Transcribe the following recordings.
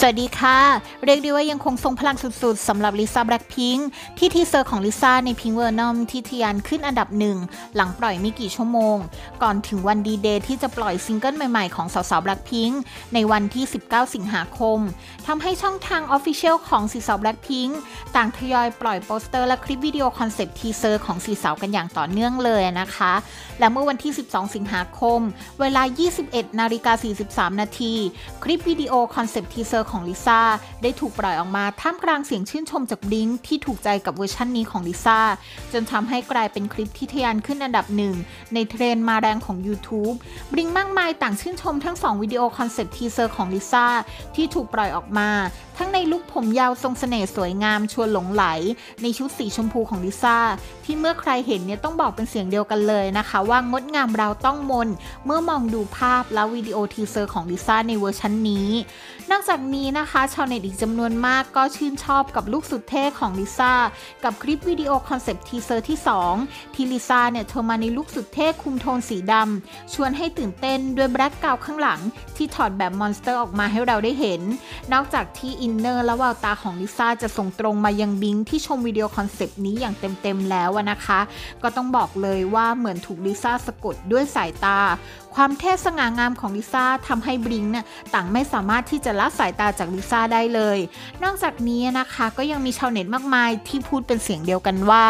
สวัสดีค่ะ เรียกได้ว่ายังคงทรงพลังสุดๆสำหรับลิซ่าแบล็คพิงค์ที่ teaser ของลิซ่าใน Pink Venom ที่ทะยานขึ้นอันดับหนึ่ง หลังปล่อยไม่กี่ชั่วโมง ก่อนถึงวันดีเดย์ที่จะปล่อยซิงเกิลใหม่ๆของสาวๆแบล็คพิงค์ในวันที่ 19 สิงหาคมทำให้ช่องทาง official ของสี่สาวแบล็คพิงค์ต่างทยอยปล่อยโปสเตอร์และคลิปวิดีโอ concept teaser ของสี่สาวกันอย่างต่อเนื่องเลยนะคะ และเมื่อวันที่ 12 สิงหาคม เวลา 21 นาฬิกา 43 นาที คลิปวิดีโอ concept teaser ของลิซ่าได้ถูกปล่อยออกมาท่ามกลางเสียงชื่นชมจาก BLINK ที่ถูกใจกับเวอร์ชันนี้ของลิซ่าจนทำให้กลายเป็นคลิปที่ทะยานขึ้นอันดับหนึ่งในเทรนด์มาแรงของ YouTube BLINK มากมายต่างชื่นชมทั้ง 2 วิดีโอ concept teaser ของลิซ่าที่ถูกปล่อยออกมา ทั้งในลุคผมยาวทรงเสน่ห์สวยงามชวนหลงใหล ในชุดสีชมพูของลิซ่าที่เมื่อใครเห็นเนี่ยต้องบอกเป็นเสียงเดียวกันเลยนะคะ ว่างดงามราวต้องมนต์ เมื่อมองดูภาพและวิดีโอ teaser ของลิซ่าในเวอร์ชันนี้ นอกจากนี้นะคะชาวเน็ตอีกจำนวนมากก็ชื่นชอบกับลุคสุดเท่ของลิซ่ากับคลิปวิดีโอ concept teaser ที่ 2 ที่ลิซ่าเนี่ยเธอมาในลุคสุดเท่คุมโทนสีดำชวนให้ตื่นเต้นด้วย background ข้างหลัง ที่ถอดแบบ monster ออกมาให้เราได้เห็น นอกจากที่ inner และแววตาของลิซ่าจะส่งตรงมายัง BLINK ที่ชมวิดีโอ concept นี้อย่างเต็มๆแล้วนะคะ ก็ต้องบอกเลยว่าเหมือนถูกลิซ่าสะกดด้วยสายตา ความเท่สง่างามของลิซ่าทำให้บิงเนี่ยต่างไม่สามารถที่จะละสายตาจากลิซ่าได้เลย นอกจากนี้นะคะก็ยังมีชาวเน็ตมากมายที่พูดเป็นเสียงเดียวกันว่า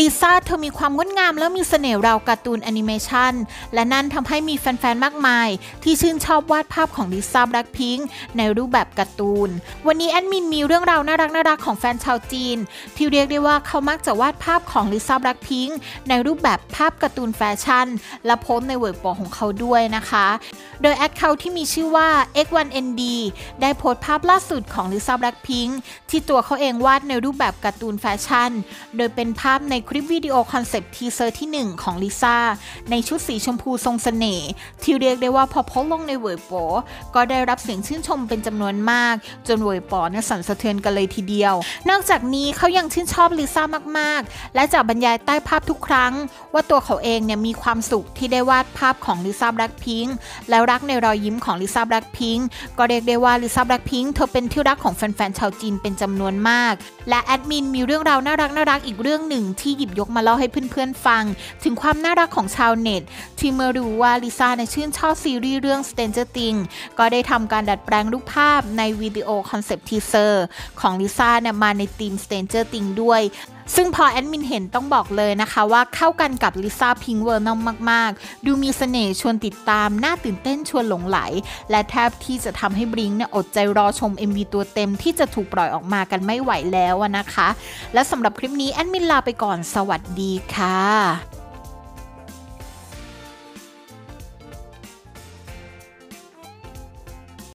ลิซ่าเธอมีความงดงามและมีเสน่ห์ราวการ์ตูนแอนิเมชันและนั่นทำให้มีแฟนๆ มากมาย ที่ชื่นชอบวาดภาพของลิซ่าแบล็คพิงค์ในรูปแบบการ์ตูน วันนี้แอดมินมีเรื่องราวน่ารักน่ารักของแฟนชาวจีน ที่เรียกได้ว่าเขามักจะวาดภาพของลิซ่าแบล็คพิงค์ในรูปแบบภาพการ์ตูนแฟชั่น และโพสต์ในเว็บปอของเขาด้วยนะคะ โดย account ที่มีชื่อว่า x1nd ได้โพสต์ภาพล่าสุดของลิซ่าแบล็คพิงค์ที่ตัวเขาเองวาดในรูปแบบการ์ตูนแฟชั่น โดยเป็นภาพในคลิปวิดีโอ concept teaser ที่ 1 ของลิซ่าในชุดสีชมพูทรงเสน่ห์ที่เรียกได้ว่าพอโพสต์ลงในเว็บโปก็ได้รับเสียงชื่นชมเป็นจำนวนมาก จนเว็บโปเนี่ยสั่นสะเทือนกันเลยทีเดียว นอกจากนี้เขายังชื่นชอบลิซ่ามากๆ และจะบรรยายใต้ภาพทุกครั้ง ว่าตัวเขาเองเนี่ยมีความสุขที่ได้วาดภาพของลิซ่าแบล็คพิงค์แล้วรักในรอยยิ้มของลิซ่าแบล็คพิงค์ก็เรียกได้ว่าลิซ่าแบล็คพิงค์เธอเป็นที่รักของแฟนๆชาวจีนเป็นจำนวนมาก และแอดมินมีเรื่องราวน่ารักน่ารักอีกเรื่องหนึ่งที่หยิบยกมาเล่าให้เพื่อนๆฟัง ถึงความน่ารักของชาวเน็ต ที่เมื่อรู้ว่าลิซ่าในชื่นชอบซีรีส์เรื่อง Stranger Things ก็ได้ทำการดัดแปลงรูปภาพในวิดีโอ concept teaser ของลิซ่าเนี่ยมาในธีม Stranger Things ด้วย ซึ่งพอแอดมินเห็นต้องบอกเลยนะคะว่าเข้ากันกับลิซ่า Pink Venom มาก ๆ ดูมีเสน่ห์ชวนติดตาม น่าตื่นเต้นชวนหลงใหล และแทบที่จะทำให้ BLINK เนี่ยอดใจรอชม MV ตัวเต็มที่จะถูกปล่อยออกมากันไม่ไหวแล้วนะคะ และสำหรับคลิปนี้แอดมินลาไปก่อนสวัสดีค่ะ